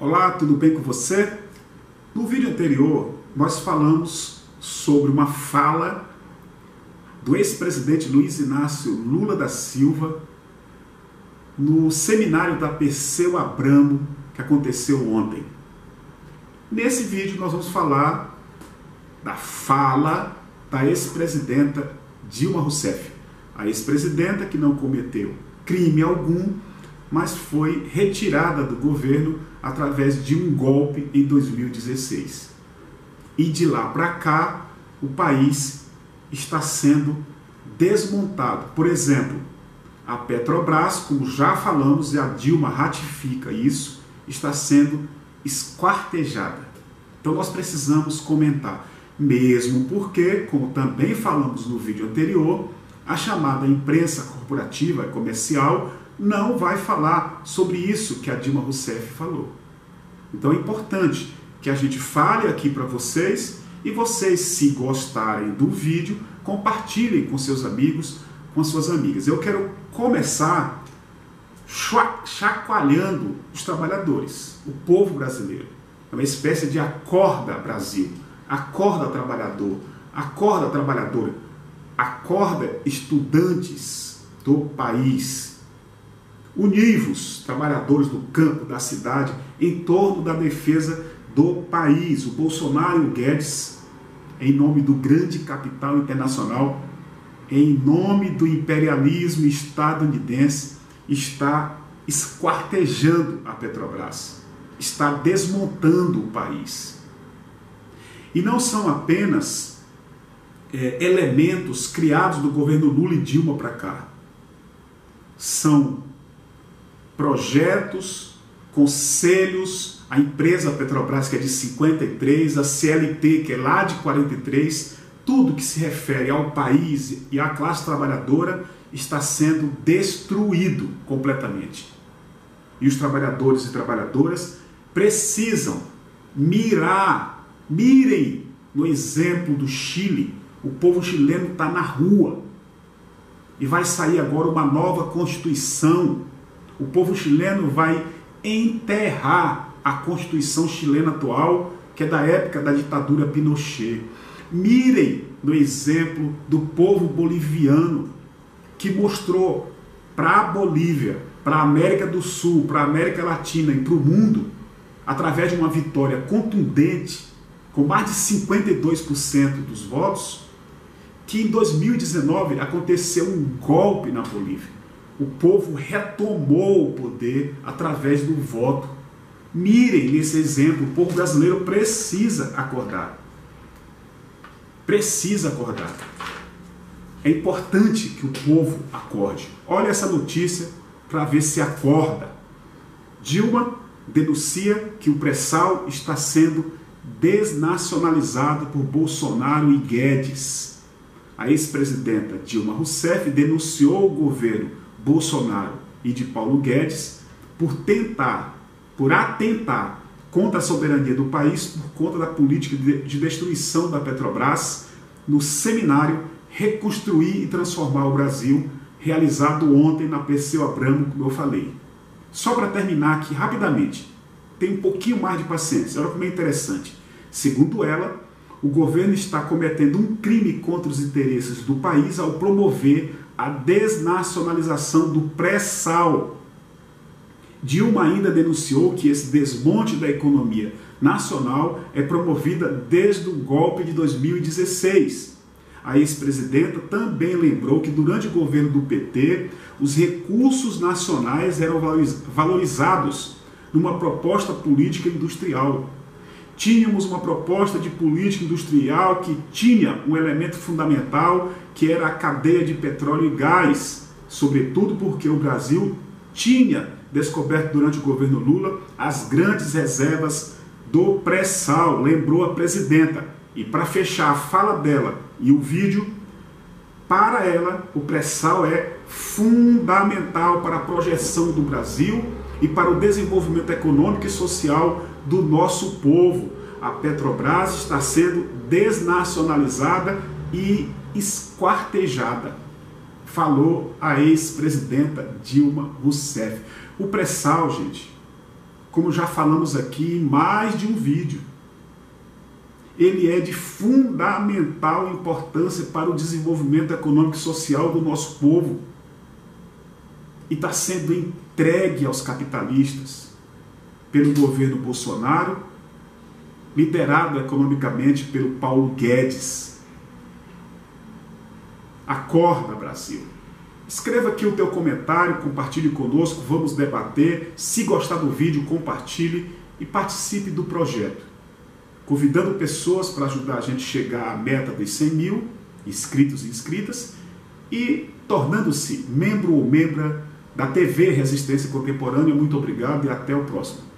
Olá, tudo bem com você? No vídeo anterior, nós falamos sobre uma fala do ex-presidente Luiz Inácio Lula da Silva no seminário da Perseu Abramo que aconteceu ontem. Nesse vídeo nós vamos falar da fala da ex-presidenta Dilma Rousseff, a ex-presidenta que não cometeu crime algum, mas foi retirada do governo através de um golpe em 2016. E de lá para cá, o país está sendo desmontado. Por exemplo, a Petrobras, como já falamos, e a Dilma ratifica isso, está sendo esquartejada. Então nós precisamos comentar, mesmo porque, como também falamos no vídeo anterior, a chamada imprensa corporativa e comercial não vai falar sobre isso que a Dilma Rousseff falou. Então é importante que a gente fale aqui para vocês e vocês, se gostarem do vídeo, compartilhem com seus amigos, com suas amigas. Eu quero começar chacoalhando os trabalhadores, o povo brasileiro. É uma espécie de acorda Brasil, acorda trabalhador, acorda trabalhadora, acorda estudantes do país Univos, trabalhadores do campo, da cidade, em torno da defesa do país. O Bolsonaro o Guedes, em nome do grande capital internacional, em nome do imperialismo estadunidense, está esquartejando a Petrobras, está desmontando o país. E não são apenas é, elementos criados do governo Lula e Dilma para cá. São projetos, conselhos, a empresa Petrobras, que é de 53, a CLT, que é lá de 43, tudo que se refere ao país e à classe trabalhadora está sendo destruído completamente. E os trabalhadores e trabalhadoras precisam mirar, mirem no exemplo do Chile. O povo chileno está na rua. E vai sair agora uma nova constituição o povo chileno vai enterrar a Constituição chilena atual, que é da época da ditadura Pinochet. Mirem no exemplo do povo boliviano, que mostrou para a Bolívia, para a América do Sul, para a América Latina e para o mundo, através de uma vitória contundente, com mais de 52% dos votos, que em 2019 aconteceu um golpe na Bolívia o povo retomou o poder através do voto. Mirem nesse exemplo, o povo brasileiro precisa acordar. Precisa acordar. É importante que o povo acorde. Olha essa notícia para ver se acorda. Dilma denuncia que o pré-sal está sendo desnacionalizado por Bolsonaro e Guedes. A ex-presidenta Dilma Rousseff denunciou o governo Bolsonaro e de Paulo Guedes por tentar, por atentar contra a soberania do país por conta da política de destruição da Petrobras no seminário Reconstruir e Transformar o Brasil, realizado ontem na Perseu Abramo, como eu falei. Só para terminar aqui rapidamente, tem um pouquinho mais de paciência, olha como é interessante. Segundo ela, o governo está cometendo um crime contra os interesses do país ao promover a desnacionalização do pré-sal. Dilma ainda denunciou que esse desmonte da economia nacional é promovida desde o golpe de 2016. A ex-presidenta também lembrou que durante o governo do PT, os recursos nacionais eram valorizados numa proposta política industrial tínhamos uma proposta de política industrial que tinha um elemento fundamental que era a cadeia de petróleo e gás, sobretudo porque o Brasil tinha descoberto durante o governo Lula as grandes reservas do pré-sal, lembrou a presidenta. E para fechar a fala dela e o vídeo, para ela, o pré-sal é fundamental para a projeção do Brasil e para o desenvolvimento econômico e social do nosso povo. A Petrobras está sendo desnacionalizada e esquartejada, falou a ex-presidenta Dilma Rousseff. O pré-sal, gente, como já falamos aqui em mais de um vídeo. Ele é de fundamental importância para o desenvolvimento econômico e social do nosso povo. E está sendo entregue aos capitalistas pelo governo Bolsonaro, liderado economicamente pelo Paulo Guedes. Acorda, Brasil! Escreva aqui o teu comentário, compartilhe conosco, vamos debater. Se gostar do vídeo, compartilhe e participe do projeto. Convidando pessoas para ajudar a gente chegar à meta dos 100 mil inscritos e inscritas e tornando-se membro ou membra da TV Resistência Contemporânea. Muito obrigado e até o próximo.